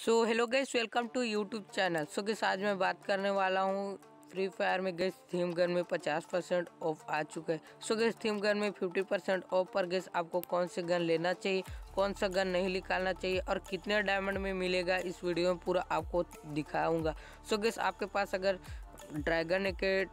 So hello guys welcome to YouTube channel so guys आज मैं बात करने वाला हूँ। फ्री फायर में गैस थीम गन में 50 परसेंट ऑफ़ आ चुका है। सो गैस थीम गन में 50 परसेंट ऑफ़ पर गैस आपको कौन से गन लेना चाहिए, कौन सा गन नहीं निकालना चाहिए और कितने डायमंड में मिलेगा, इस वीडियो में पूरा आपको दिखाऊँगा। सो गैस आपके पास अगर ड्रैगन के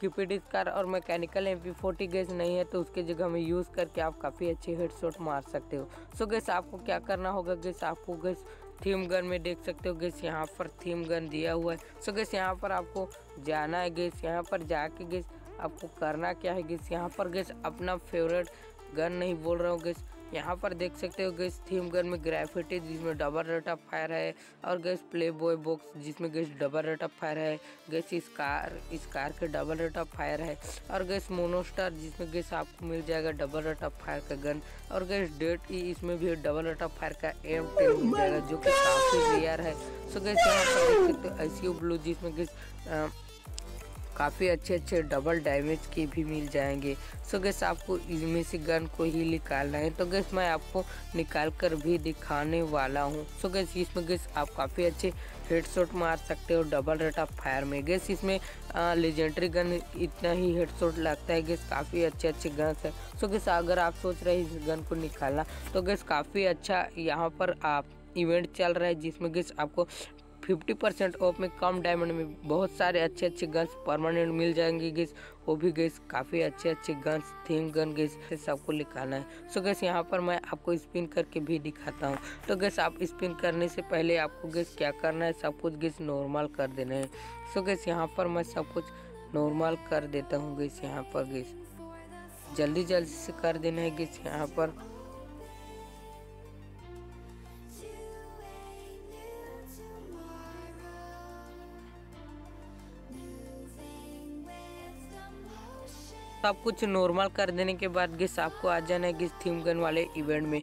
क्यूपिड कार और mechanical M P forty guys नहीं है तो उसके जगह में यूज़ करके आप काफ़ी अच्छे हेडशॉट मार सकते हो। सो गैस आपको क्या करना होगा गैस आपको गैस थीम गन में देख सकते हो गैस यहाँ पर थीम गन दिया हुआ है। सो गैस यहाँ पर आपको जाना है गैस यहाँ पर जाके गैस आपको करना क्या है गैस यहाँ पर गैस अपना फेवरेट गन नहीं बोल रहा हूँ गैस यहाँ पर देख सकते हो गैस थीम गन में ग्राफिटी जिसमें डबल रेट ऑफ़ फायर है और गैस प्ले बॉय बॉक्स जिसमें guys double rate of fire है। गैस इस कार इस कार के डबल रेट ऑफ़ फायर है। और गैस मोनोस्टार जिसमें गैस आपको मिल जाएगा डबल रेट ऑफ़ फायर का गन और गैस डेट ई इसमें भी डबल रेट ऑफ़ फायर का एम टेन मिल जाएगा, जो कि काफ़ी रेयर है। सो गैस यहाँ पर देख सकते हो आई ब्लू जिसमें गैस काफ़ी अच्छे अच्छे डबल डैमेज के भी मिल जाएँगे। सो गैस आपको इसमें से गन को ही निकालना है। तो गैस मैं आपको निकाल कर भी दिखाने वाला हूँ। सो गैस इसमें गैस आप काफ़ी अच्छे हेडशॉट मार सकते हो डबल रेट ऑफ़ फायर में। गैस इसमें लेजेंडरी गन इतना ही हेडशॉट लगता है। गैस काफ़ी अच्छे अच्छे गन्स है। सो गैस अगर आप सोच रहे हैं इस गन को निकालना तो गैस काफ़ी अच्छा यहाँ पर आप इवेंट चल रहा है, जिसमें गैस आपको फिफ्टी परसेंट ऑफ़ में कम डायमंड में बहुत सारे अच्छे अच्छे गन्स परमानेंट मिल जाएँगे गैस वो भी गैस काफ़ी अच्छे अच्छे गन्स थीम गन गैस सबको लिखाना है। सो गैस यहाँ पर मैं आपको स्पिन करके भी दिखाता हूँ। तो गैस आप स्पिन करने से पहले आपको गैस क्या करना है? सब कुछ गैस नॉर्मल कर देना है। सो गैस यहाँ पर मैं सब कुछ नॉर्मल कर देता हूँ गैस यहाँ पर गैस जल्दी जल्दी से कर देना है गैस यहाँ पर। सब कुछ नॉर्मल कर देने के बाद गिस आपको आ जाना है गिस थीम गन वाले इवेंट में।